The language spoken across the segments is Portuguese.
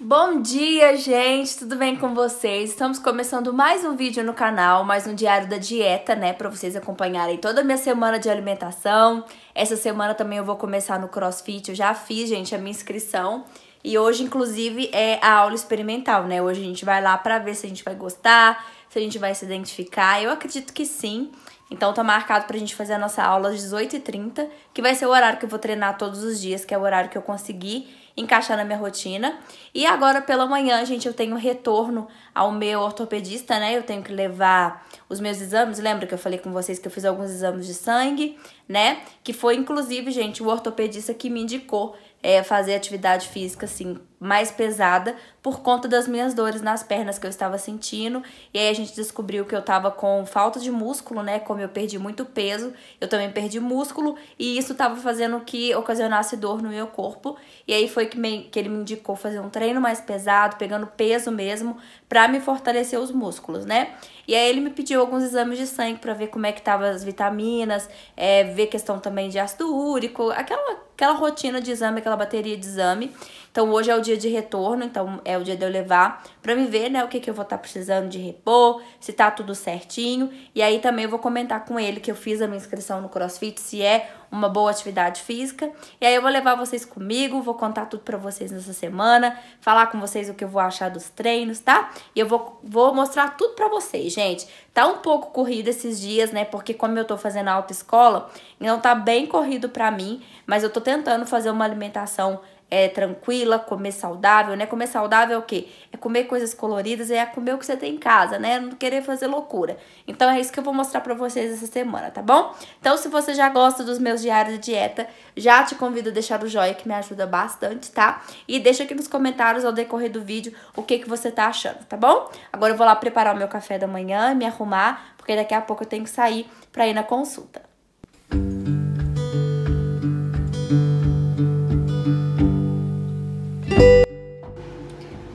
Bom dia, gente! Tudo bem com vocês? Estamos começando mais um vídeo no canal, mais um diário da dieta, né? Pra vocês acompanharem toda a minha semana de alimentação. Essa semana também eu vou começar no CrossFit. Eu já fiz, gente, a minha inscrição. E hoje, inclusive, é a aula experimental, né? Hoje a gente vai lá pra ver se a gente vai gostar, se a gente vai se identificar. Eu acredito que sim. Então tá marcado pra gente fazer a nossa aula às 18h30, que vai ser o horário que eu vou treinar todos os dias, que é o horário que eu consegui encaixar na minha rotina. E agora pela manhã, gente, eu tenho retorno ao meu ortopedista, né? Eu tenho que levar os meus exames. Lembra que eu falei com vocês que eu fiz alguns exames de sangue, né? Que foi inclusive, gente, o ortopedista que me indicou é, fazer atividade física assim mais pesada por conta das minhas dores nas pernas que eu estava sentindo. E aí a gente descobriu que eu estava com falta de músculo, né? Como eu perdi muito peso, eu também perdi músculo e isso estava fazendo que ocasionasse dor no meu corpo. E aí foi que, me, que ele me indicou fazer um treino mais pesado, pegando peso mesmo, para me fortalecer os músculos, né? E aí ele me pediu alguns exames de sangue para ver como é que tava as vitaminas, é, ver questão também de ácido úrico, aquela, aquela rotina de exame, aquela bateria de exame. Então hoje é o dia de retorno, então é o dia de eu levar para me ver, né, o que que eu vou estar tá precisando de repor, se tá tudo certinho. E aí também eu vou comentar com ele que eu fiz a minha inscrição no CrossFit, se é uma boa atividade física. E aí eu vou levar vocês comigo, vou contar tudo para vocês nessa semana, falar com vocês o que eu vou achar dos treinos, tá? E eu vou, vou mostrar tudo para vocês, gente. Tá um pouco corrido esses dias, né? Porque como eu tô fazendo autoescola, então tá bem corrido para mim, mas eu tô tentando fazer uma alimentação é, tranquila, comer saudável, né? Comer saudável é o quê? É comer coisas coloridas, é comer o que você tem em casa, né? Não querer fazer loucura. Então é isso que eu vou mostrar pra vocês essa semana, tá bom? Então se você já gosta dos meus diários de dieta, já te convido a deixar o joinha que me ajuda bastante, tá? E deixa aqui nos comentários ao decorrer do vídeo o que, que você tá achando, tá bom? Agora eu vou lá preparar o meu café da manhã, me arrumar, porque daqui a pouco eu tenho que sair pra ir na consulta.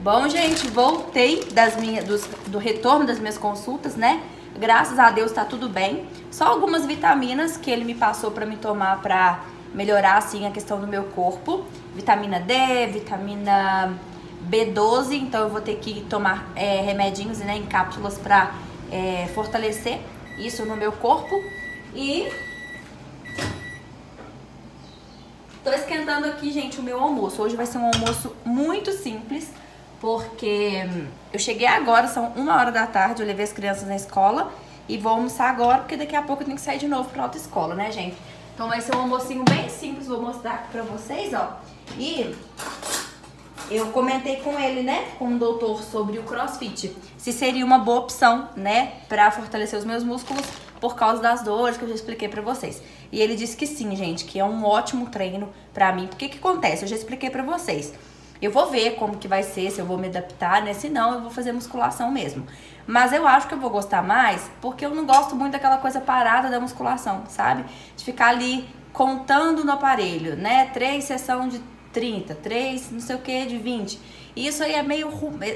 Bom, gente, voltei das minhas, dos, do retorno das minhas consultas, né? Graças a Deus tá tudo bem. Só algumas vitaminas que ele me passou para me tomar para melhorar, assim, a questão do meu corpo. Vitamina D, vitamina B12, então eu vou ter que tomar é, remedinhos, né, em cápsulas para é, fortalecer isso no meu corpo. E tô esquentando aqui, gente, o meu almoço. Hoje vai ser um almoço muito simples porque eu cheguei agora, são uma hora da tarde, eu levei as crianças na escola e vou almoçar agora, porque daqui a pouco eu tenho que sair de novo pra autoescola, né, gente? Então vai ser um almocinho bem simples, vou mostrar aqui pra vocês, ó. E eu comentei com ele, né, com o doutor sobre o crossfit, se seria uma boa opção, né, pra fortalecer os meus músculos por causa das dores que eu já expliquei pra vocês. E ele disse que sim, gente, que é um ótimo treino pra mim. Porque que acontece? Eu já expliquei pra vocês. Eu vou ver como que vai ser, se eu vou me adaptar, né? Se não, eu vou fazer musculação mesmo. Mas eu acho que eu vou gostar mais porque eu não gosto muito daquela coisa parada da musculação, sabe? De ficar ali contando no aparelho, né? Três sessão de 30, três não sei o que de 20. E isso aí é meio.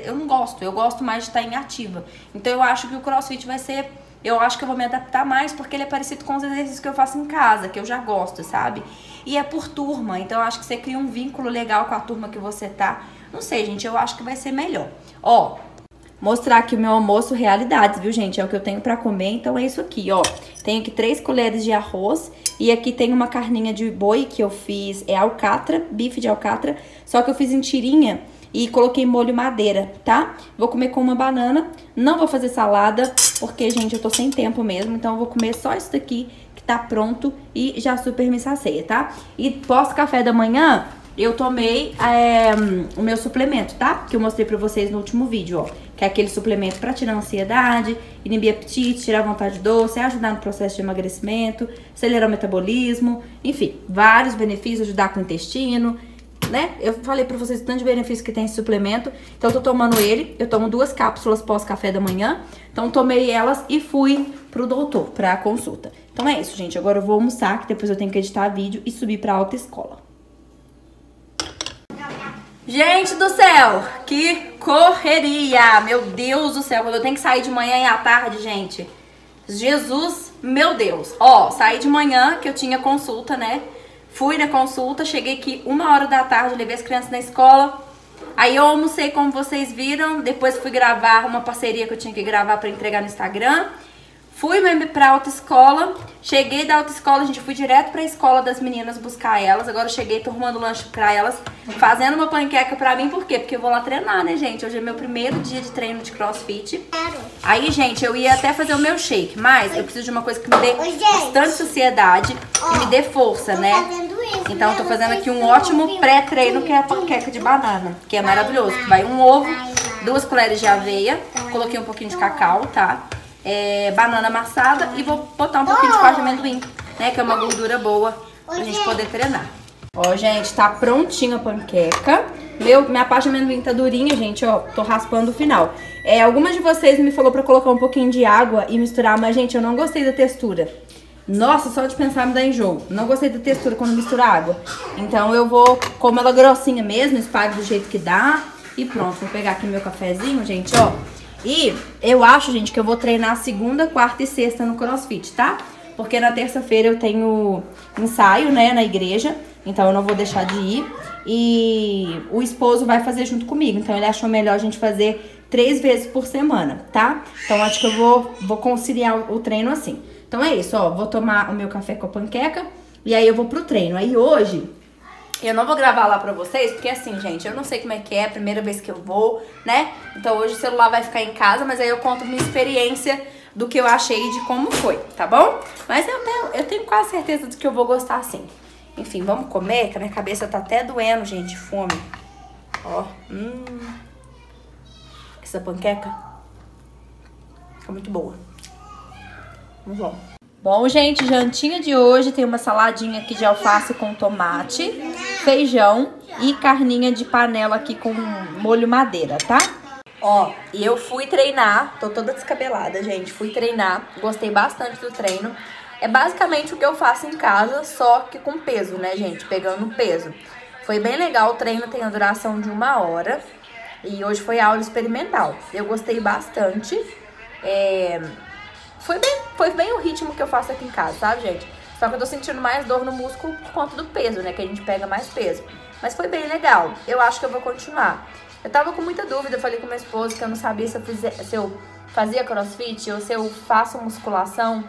Eu não gosto, eu gosto mais de estar em ativa. Então eu acho que o crossfit vai ser eu acho que eu vou me adaptar mais porque ele é parecido com os exercícios que eu faço em casa, que eu já gosto, sabe? E é por turma, então eu acho que você cria um vínculo legal com a turma que você tá. Não sei, gente, eu acho que vai ser melhor. Ó, mostrar aqui o meu almoço realidades, viu, gente? É o que eu tenho para comer, então é isso aqui, ó. Tenho aqui três colheres de arroz e aqui tem uma carninha de boi que eu fiz, é alcatra, bife de alcatra, só que eu fiz em tirinha e coloquei molho madeira, tá? Vou comer com uma banana, não vou fazer salada, porque, gente, eu tô sem tempo mesmo, então eu vou comer só isso daqui tá pronto e já super me sacia, tá? E pós-café da manhã, eu tomei é, o meu suplemento, tá? Que eu mostrei pra vocês no último vídeo, ó. Que é aquele suplemento pra tirar ansiedade, inibir apetite, tirar vontade doce, ajudar no processo de emagrecimento, acelerar o metabolismo, enfim, vários benefícios, ajudar com o intestino, né? Eu falei pra vocês o tanto de benefício que tem esse suplemento. Então, eu tô tomando ele. Eu tomo duas cápsulas pós-café da manhã. Então, tomei elas e fui pro doutor, pra consulta. Então, é isso, gente. Agora eu vou almoçar, que depois eu tenho que editar vídeo e subir pra autoescola. Gente do céu, que correria! Meu Deus do céu, quando eu tenho que sair de manhã e à tarde, gente. Jesus, meu Deus. Ó, saí de manhã, que eu tinha consulta, né? Fui na consulta, cheguei aqui uma hora da tarde, levei as crianças na escola. Aí eu almocei como vocês viram, depois fui gravar uma parceria que eu tinha que gravar para entregar no Instagram. Fui pra autoescola, cheguei da autoescola, a gente fui direto pra escola das meninas buscar elas. Agora eu cheguei, tô arrumando lanche pra elas, fazendo uma panqueca pra mim, por quê? Porque eu vou lá treinar, né, gente? Hoje é meu primeiro dia de treino de crossfit. Aí, gente, eu ia até fazer o meu shake, mas eu preciso de uma coisa que me dê bastante sociedade e me dê força, né? Então eu tô fazendo aqui um ótimo pré-treino, que é a panqueca de banana, que é maravilhoso. Vai um ovo, duas colheres de aveia, coloquei um pouquinho de cacau, tá? É, banana amassada e vou botar um pouquinho de pasta de amendoim, né? Que é uma gordura boa pra gente poder treinar. Ó, gente, tá prontinha a panqueca. Meu, minha pasta de amendoim tá durinha, gente, ó. Tô raspando o final. É, algumas de vocês me falou pra colocar um pouquinho de água e misturar, mas, gente, eu não gostei da textura. Nossa, só de pensar me dá enjoo. Não gostei da textura quando mistura água. Então eu vou, como ela grossinha mesmo, espalho do jeito que dá. E pronto, vou pegar aqui meu cafezinho, gente, ó. E eu acho, gente, que eu vou treinar segunda, quarta e sexta no crossfit, tá? Porque na terça-feira eu tenho ensaio, né, na igreja. Então eu não vou deixar de ir. E o esposo vai fazer junto comigo. Então ele achou melhor a gente fazer três vezes por semana, tá? Então acho que eu vou, vou conciliar o treino assim. Então é isso, ó. Vou tomar o meu café com a panqueca. E aí eu vou pro treino. Aí hoje eu não vou gravar lá pra vocês, porque assim, gente, eu não sei como é que é, é a primeira vez que eu vou, né? Então hoje o celular vai ficar em casa, mas aí eu conto minha experiência do que eu achei de como foi, tá bom? Mas eu tenho, eu tenho quase certeza de que eu vou gostar sim. Enfim, vamos comer, que a minha cabeça tá até doendo, gente, fome. Ó, hum. Essa panqueca fica muito boa. Vamos lá. Bom, gente, jantinha de hoje tem uma saladinha aqui de alface com tomate, feijão e carninha de panela aqui com molho madeira, tá? Ó, e eu fui treinar, tô toda descabelada, gente, fui treinar, gostei bastante do treino. É basicamente o que eu faço em casa, só que com peso, né, gente, pegando peso. Foi bem legal, o treino tem a duração de uma hora e hoje foi aula experimental. Eu gostei bastante, é... Foi bem, foi bem o ritmo que eu faço aqui em casa, sabe, gente? Só que eu tô sentindo mais dor no músculo por conta do peso, né? Que a gente pega mais peso. Mas foi bem legal. Eu acho que eu vou continuar. Eu tava com muita dúvida, eu falei com meu esposo que eu não sabia se eu, fizer, se eu fazia crossfit ou se eu faço musculação.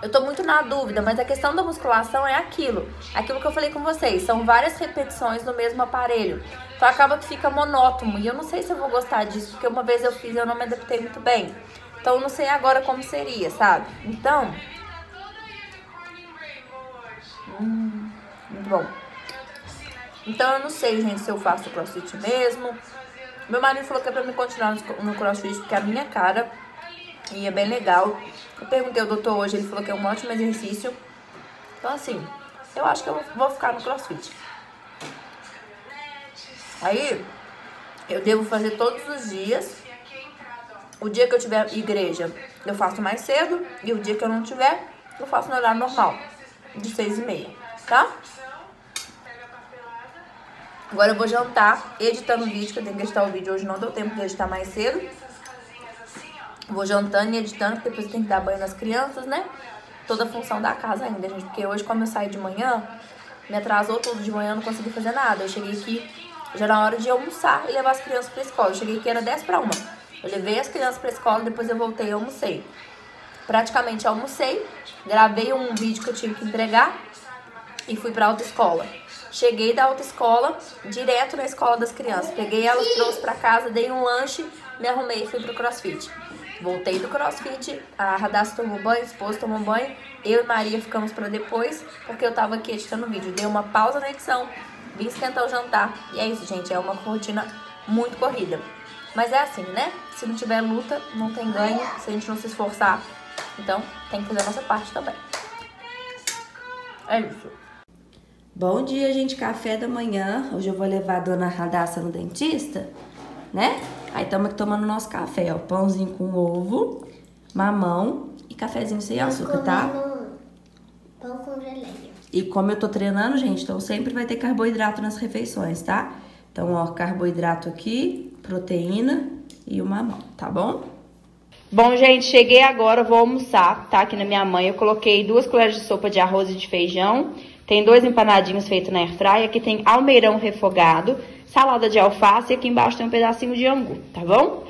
Eu tô muito na dúvida, mas a questão da musculação é aquilo. Aquilo que eu falei com vocês, são várias repetições no mesmo aparelho. Então acaba que fica monótono. E eu não sei se eu vou gostar disso, porque uma vez eu fiz e eu não me adaptei muito bem. Então, eu não sei agora como seria, sabe? Então... Hum, muito bom. Então, eu não sei, gente, se eu faço crossfit mesmo. Meu marido falou que é pra mim continuar no crossfit, porque a minha cara ia é bem legal. Eu perguntei ao doutor hoje, ele falou que é um ótimo exercício. Então, assim, eu acho que eu vou ficar no crossfit. Aí, eu devo fazer todos os dias o dia que eu tiver igreja, eu faço mais cedo. E o dia que eu não tiver, eu faço no horário normal, de seis e meia, tá? Agora eu vou jantar, editando o vídeo, que eu tenho que editar o vídeo. Hoje não deu tempo de editar mais cedo. Vou jantando e editando, porque depois tem que dar banho nas crianças, né? Toda a função da casa ainda, gente. Porque hoje, como eu saí de manhã, me atrasou tudo de manhã, não consegui fazer nada. Eu cheguei aqui, já era hora de almoçar e levar as crianças pra escola. Eu cheguei aqui, era 10 para uma. Eu levei as crianças pra escola, depois eu voltei e almocei. Praticamente almocei, gravei um vídeo que eu tive que entregar e fui pra autoescola. Cheguei da autoescola, direto na escola das crianças. Peguei elas, trouxe pra casa, dei um lanche, me arrumei e fui pro crossfit. Voltei do crossfit, a Radassa tomou banho, o esposo tomou banho, eu e Maria ficamos pra depois, porque eu tava aqui editando o vídeo. Dei uma pausa na edição, vim esquentar o jantar. E é isso, gente, é uma rotina muito corrida. Mas é assim, né? Se não tiver luta, não tem ganho, se a gente não se esforçar. Então, tem que fazer a nossa parte também. É isso. Bom dia, gente. Café da manhã. Hoje eu vou levar a dona Radassa no dentista, né? Aí estamos aqui tomando nosso café, ó. Pãozinho com ovo, mamão e cafezinho sem açúcar, tá? Pão com geleia. E como eu tô treinando, gente, então sempre vai ter carboidrato nas refeições, tá? Então, ó, carboidrato aqui, proteína e o mamão, tá bom? Bom, gente, cheguei agora, vou almoçar, tá? Aqui na minha mãe, eu coloquei duas colheres de sopa de arroz e de feijão. Tem dois empanadinhos feitos na airfryer. Aqui tem almeirão refogado, salada de alface e aqui embaixo tem um pedacinho de angu, tá bom?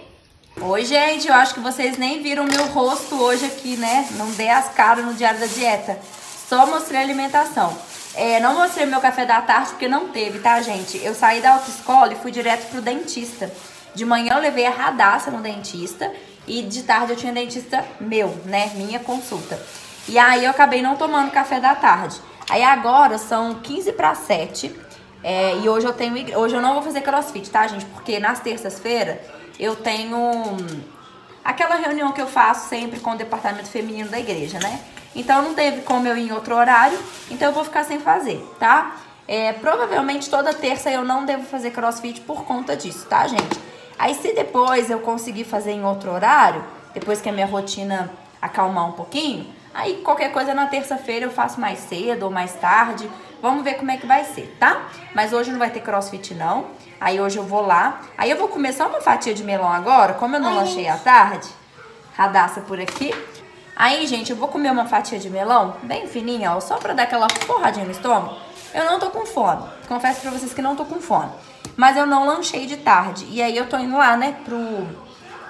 Oi, gente, eu acho que vocês nem viram meu rosto hoje aqui, né? Não dei as caras no diário da dieta. Só mostrei a alimentação. É, não mostrei meu café da tarde porque não teve, tá, gente? Eu saí da autoescola e fui direto pro dentista. De manhã eu levei a radaça no dentista e de tarde eu tinha dentista meu, né? Minha consulta. E aí eu acabei não tomando café da tarde. Aí agora são 15 para 7. É, e hoje eu tenho. Hoje eu não vou fazer crossfit, tá, gente? Porque nas terças-feiras eu tenho aquela reunião que eu faço sempre com o departamento feminino da igreja, né? Então não teve como eu ir em outro horário, então eu vou ficar sem fazer, tá? É, provavelmente toda terça eu não devo fazer crossfit por conta disso, tá, gente? Aí se depois eu conseguir fazer em outro horário, depois que a minha rotina acalmar um pouquinho, aí qualquer coisa na terça-feira eu faço mais cedo ou mais tarde. Vamos ver como é que vai ser, tá? Mas hoje não vai ter crossfit não. Aí hoje eu vou lá. Aí eu vou comer só uma fatia de melão agora, como eu não Ai, lanchei à tarde. Radaça por aqui. Aí, gente, eu vou comer uma fatia de melão, bem fininha, ó, só pra dar aquela porradinha no estômago. Eu não tô com fome. Confesso pra vocês que não tô com fome. Mas eu não lanchei de tarde. E aí eu tô indo lá, né, pro,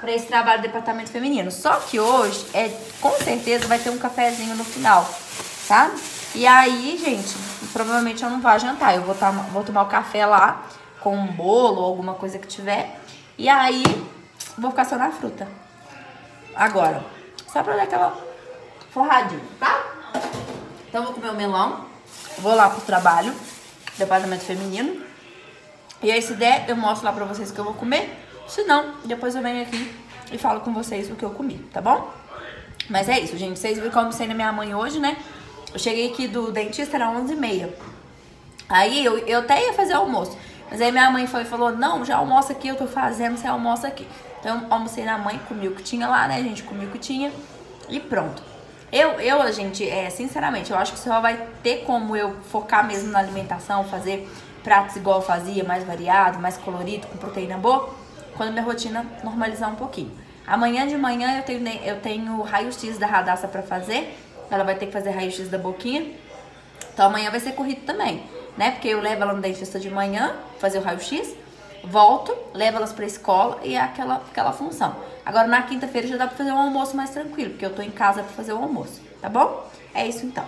pra esse trabalho do departamento feminino. Só que hoje, é, com certeza, vai ter um cafezinho no final, tá? E aí, gente, provavelmente eu não vou jantar. Eu vou, tá, vou tomar o café lá com um bolo ou alguma coisa que tiver. E aí, vou ficar só na fruta. Agora, só pra dar aquela forradinha, tá? Então, vou comer o melão. Vou lá pro trabalho, departamento feminino. E aí, se der, eu mostro lá pra vocês o que eu vou comer. Se não, depois eu venho aqui e falo com vocês o que eu comi, tá bom? Mas é isso, gente. Vocês viram que eu almocei na minha mãe hoje, né? Eu cheguei aqui do dentista, era 11h30. Aí eu, eu até ia fazer almoço. Mas aí minha mãe foi e falou, não, já almoça aqui, eu tô fazendo, você almoça aqui. Então eu almocei na mãe, comi o que tinha lá, né, gente? Comi o que tinha e pronto. Eu, eu, gente, é, sinceramente, eu acho que só vai ter como eu focar mesmo na alimentação, fazer pratos igual eu fazia, mais variado, mais colorido, com proteína boa, quando minha rotina normalizar um pouquinho. Amanhã de manhã eu tenho, eu tenho raio-x da radaça pra fazer, ela vai ter que fazer raio-x da boquinha, então amanhã vai ser corrido também né? Porque eu levo ela no dentista de manhã, fazer o raio-x, volto, levo elas pra escola e é aquela, aquela função. Agora na quinta-feira já dá pra fazer um almoço mais tranquilo, porque eu tô em casa pra fazer o almoço, tá bom? É isso então.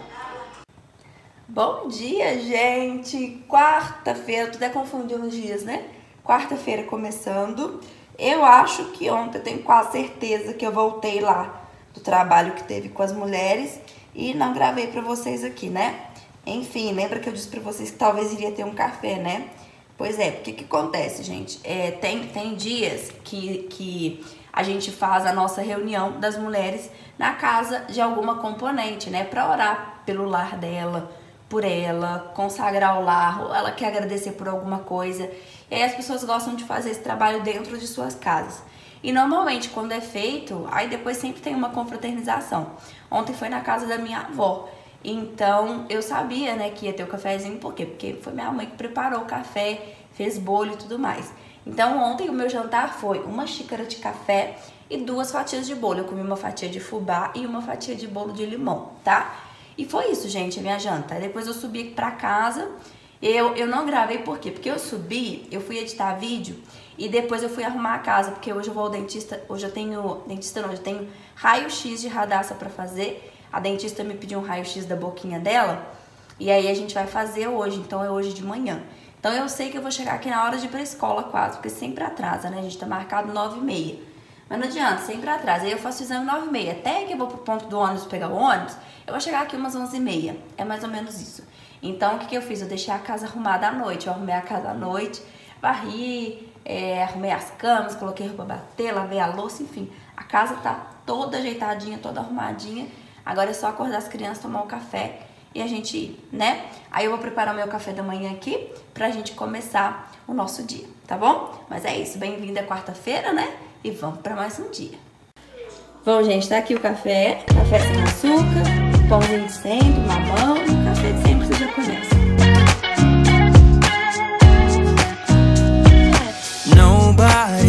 Bom dia, gente! Quarta-feira, tu até confundiu os dias, né? Quarta-feira começando. Eu acho que ontem, eu tenho quase certeza que eu voltei lá do trabalho que teve com as mulheres e não gravei pra vocês aqui, né? Enfim, lembra que eu disse pra vocês que talvez iria ter um café, né? Pois é, porque que acontece, gente? É, tem, tem dias que, que a gente faz a nossa reunião das mulheres na casa de alguma componente, né? Pra orar pelo lar dela, por ela, consagrar o lar, ou ela quer agradecer por alguma coisa. E aí as pessoas gostam de fazer esse trabalho dentro de suas casas. E normalmente, quando é feito, aí depois sempre tem uma confraternização. Ontem foi na casa da minha avó. Então eu sabia, né, que ia ter o cafezinho, por quê? Porque foi minha mãe que preparou o café, fez bolo e tudo mais. Então ontem o meu jantar foi uma xícara de café e duas fatias de bolo. Eu comi uma fatia de fubá e uma fatia de bolo de limão, tá? E foi isso, gente, a minha janta. Depois eu subi pra casa. Eu, eu não gravei por quê? Porque eu subi, eu fui editar vídeo e depois eu fui arrumar a casa, porque hoje eu vou ao dentista, hoje eu tenho, dentista não, eu tenho raio-x de radaça pra fazer a dentista me pediu um raio-x da boquinha dela e aí a gente vai fazer hoje, então é hoje de manhã. Então eu sei que eu vou chegar aqui na hora de ir pra escola quase, porque sempre atrasa, né? A gente tá marcado 9 e meia. Mas não adianta, sempre atrasa. Aí eu faço o exame 9 e meia. Até que eu vou pro ponto do ônibus pegar o ônibus, eu vou chegar aqui umas 11 e meia. É mais ou menos isso. Então o que, que eu fiz? Eu deixei a casa arrumada à noite. Eu arrumei a casa à noite, varri, é, arrumei as camas, coloquei roupa bater, lavei a louça, enfim. A casa tá toda ajeitadinha, toda arrumadinha. Agora é só acordar as crianças, tomar um café e a gente ir, né? Aí eu vou preparar o meu café da manhã aqui pra gente começar o nosso dia, tá bom? Mas é isso, bem-vinda quarta-feira, né? E vamos pra mais um dia. Bom, gente, tá aqui o café, café sem açúcar, pãozinho de sempre, mamão, café de sempre você já conhece. Nobody